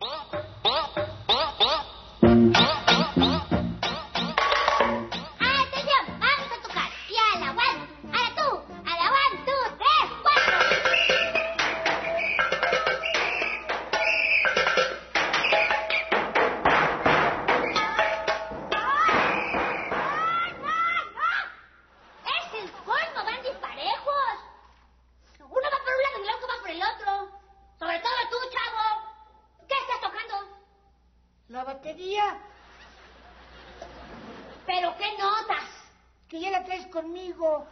Bob? Batería, ¿Pero qué notas? que ya la traes conmigo.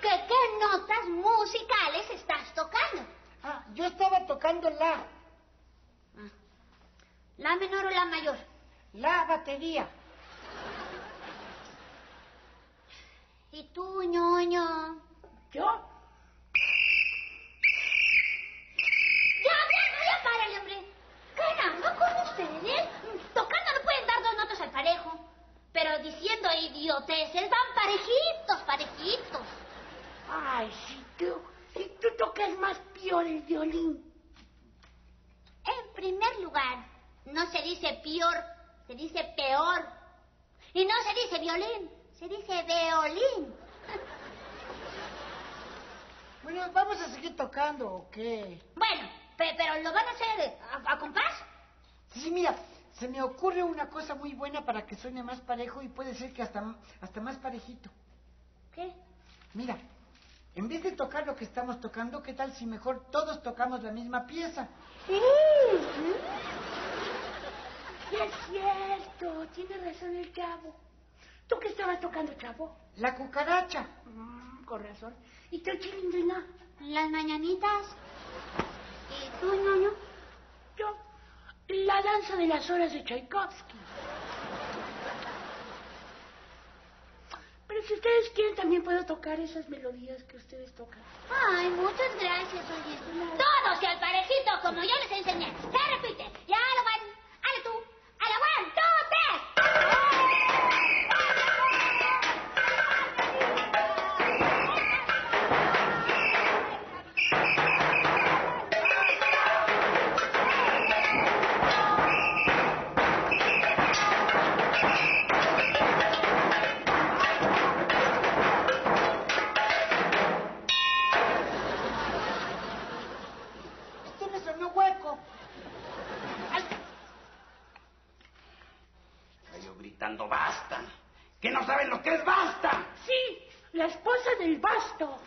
¿Qué, qué notas musicales estás tocando? Ah, yo estaba tocando la, ¿La menor o la mayor? la batería. ¿Y tú, ñoño? ¿Yo? ¡Ya, ya, ya, párale, hombre! ¡Caramba con ustedes! Tocando no pueden dar dos notas al parejo. Pero diciendo idioteces van parejitos, parejitos. Ay, si tú, si tú tocas más peor el violín. En primer lugar, no se dice peor, se dice peor. Y no se dice violín, se dice violín. Bueno, ¿vamos a seguir tocando o qué? Bueno, pe- pero ¿lo van a hacer a, a compás? Sí, mira, se me ocurre una cosa muy buena para que suene más parejo y puede ser que hasta, hasta más parejito. ¿Qué? Mira, en vez de tocar lo que estamos tocando, ¿qué tal si mejor todos tocamos la misma pieza? Sí. Sí es cierto, tiene razón el chavo. ¿Tú qué estabas tocando, chavo? La cucaracha. Mm, con razón. ¿Y tú, chilindrina? Las mañanitas. ¿Y tú, ñoño? Yo, la danza de las horas de Tchaikovsky. Pero si ustedes quieren, también puedo tocar esas melodías que ustedes tocan. Ay, muchas gracias, oye. Todos y al parejito, como yo les enseñé. No saben lo que es basta? Sí, la esposa del basto.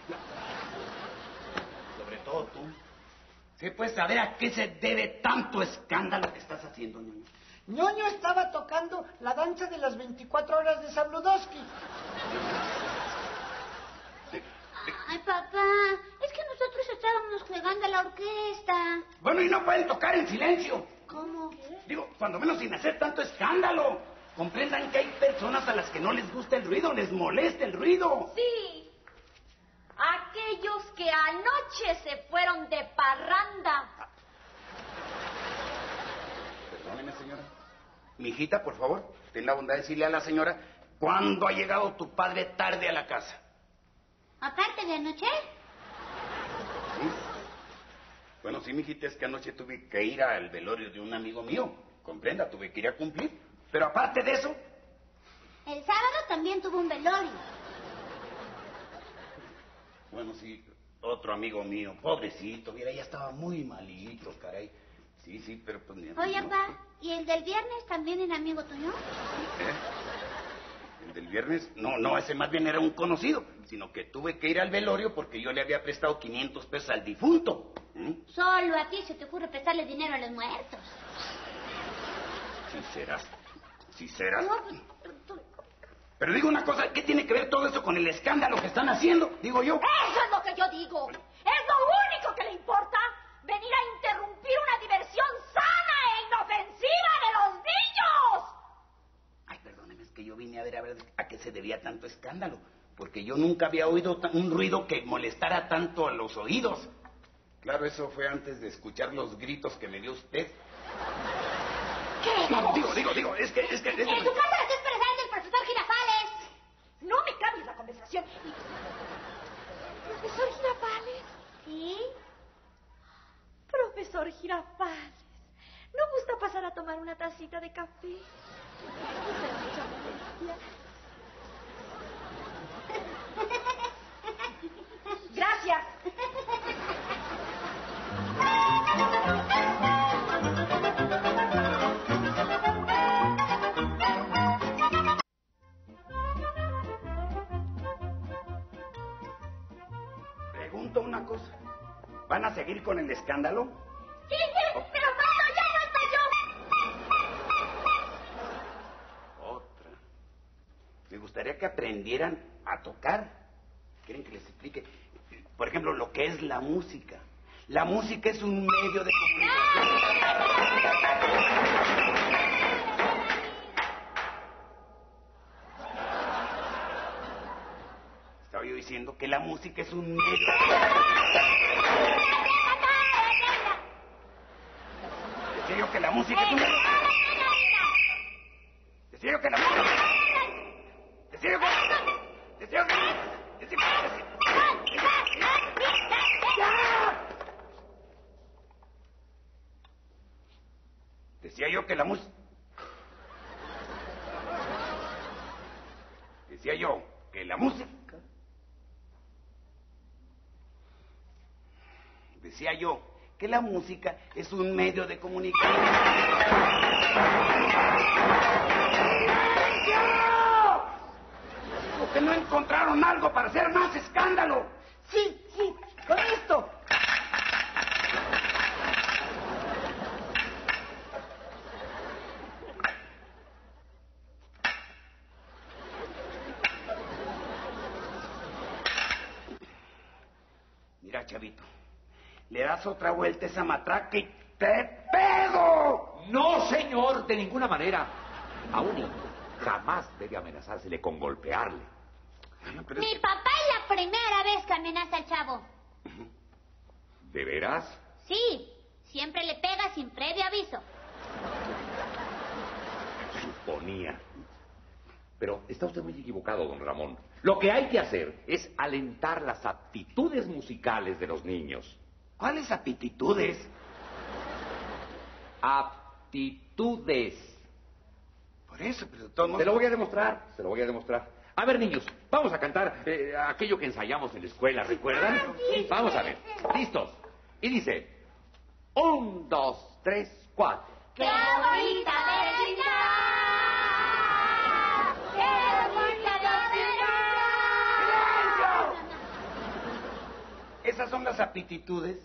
Sobre todo tú. ¿Sí puedes saber a qué se debe tanto escándalo que estás haciendo, ñoño? Ñoño estaba tocando la danza de las 24 horas de Sabludowski. Ay, papá. Es que nosotros estábamos jugando a la orquesta. Bueno, y no pueden tocar en silencio. ¿Cómo? Digo, cuando menos sin hacer tanto escándalo. Comprendan que hay personas a las que no les gusta el ruido, les molesta el ruido. Sí. Aquellos que anoche se fueron de parranda. Perdóneme, señora. Mi hijita, por favor, ten la bondad de decirle a la señora cuándo ha llegado tu padre tarde a la casa. Aparte de anoche. ¿Sí? Bueno, sí, mijita, es que anoche tuve que ir al velorio de un amigo mío. Comprenda, tuve que ir a cumplir. Pero aparte de eso, El sábado también tuvo un velorio. bueno, sí, otro amigo mío, pobrecito, mira, ya estaba muy malito, caray. Sí, sí, pero pues ni Oye, no. papá. ¿Y el del viernes también era amigo tuyo? ¿Eh? El del viernes, no, no, ese más bien era un conocido, sino que tuve que ir al velorio porque yo le había prestado 500 pesos al difunto. ¿Mm? Solo a ti se te ocurre prestarle dinero a los muertos. Sí serás, Pero digo una cosa, ¿qué tiene que ver todo eso con el escándalo que están haciendo? Digo yo. Eso es lo que yo digo. Es lo único que le importa. Venir a interrumpir una diversión sana e inofensiva de los niños. Ay, perdóneme, es que yo vine a ver a ver a qué se debía tanto escándalo. Porque yo nunca había oído un ruido que molestara tanto a los oídos. Claro, eso fue antes de escuchar los gritos que me dio usted. ¿Qué? No, digo, digo, digo, es que, es que... es que- En tu casa la está esperando el profesor Girafales. No me cambies la conversación. ¿Profesor Girafales? ¿Sí? ¿Pero profesor Girafales. ¿No gusta pasar a tomar una tacita de café? ¿Van a seguir con el escándalo? Sí, sí, pero cuando ya no. Otra. Me gustaría que aprendieran a tocar. ¿Quieren que les explique? Por ejemplo, lo que es la música. La música es un medio de comunicación. Estaba yo diciendo que la música es un medio. Decía yo que la música es un medio. Decía yo que la música. Decía yo que. Decía yo que. Decía Decía yo que la música. Decía yo que la música. Decía yo que la música es un medio de comunicación. ¿Por qué no encontraron algo para hacer más escándalo? Sí, sí, con esto. Mira, chavito, le das otra vuelta a esa matraca y te pego. No, señor, de ninguna manera. A un niño jamás debe amenazársele con golpearle. Pero es Mi que- papá es la primera vez que amenaza al chavo. ¿De veras? Sí, siempre le pega sin previo aviso. Suponía. Pero está usted muy equivocado, don Ramón. Lo que hay que hacer es alentar las aptitudes musicales de los niños. ¿Cuáles aptitudes? Aptitudes. Por eso, pero de todos Se lo voy a demostrar, se lo voy a demostrar. A ver, niños, vamos a cantar eh, aquello que ensayamos en la escuela, ¿recuerdan? Ah, sí, vamos a ver. ¿Listos? Y dice, un, dos, tres, cuatro. ¡Qué bonita Esas son las aptitudes.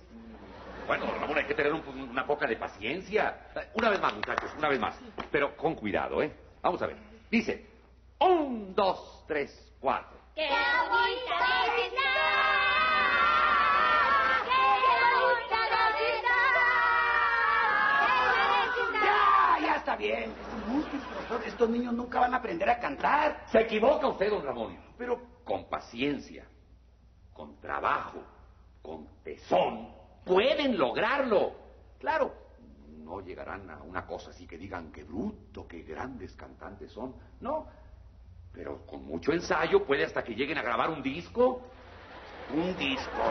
Bueno, don Ramón, hay que tener un- una poca de paciencia. Una vez más, muchachos, una vez más. Pero con cuidado, ¿eh? Vamos a ver. Dice, un, dos, tres, cuatro. ¡Qué bonita vecindad! ¡Qué bonita vecindad! Ya, ya está bien. Es. Estos niños nunca van a aprender a cantar. Se equivoca usted, don Ramón. Pero con paciencia, con trabajo, con tesón, pueden lograrlo. Claro, no llegarán a una cosa así que digan qué bruto, qué grandes cantantes son. No, pero con mucho ensayo puede hasta que lleguen a grabar un disco. Un disco.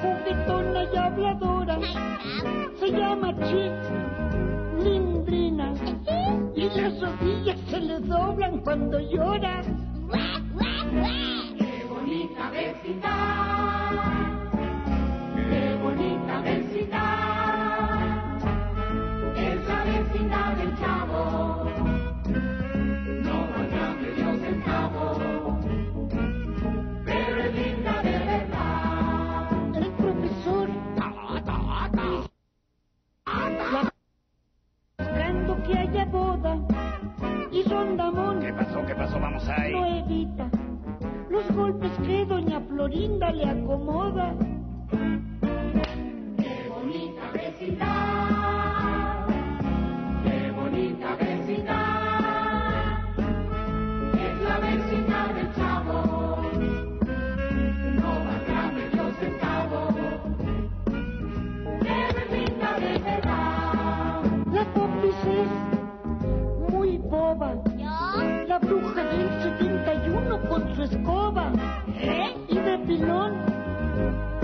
Juguetona y habladora. Se llama Chick Lindrina. Y las rodillas se le doblan cuando llora. Qué bonita vecindad, La bruja del 71 con su escoba. ¿Eh? Y de pilón,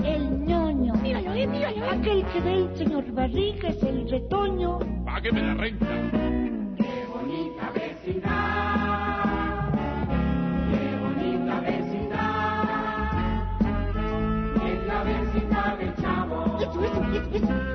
el ñoño. Míralo, eh, míralo. Aquel que ve el señor Barriga es el retoño. Págueme la renta. Qué bonita vecindad. Qué bonita vecindad. Es la vecindad del chavo. Eso, eso.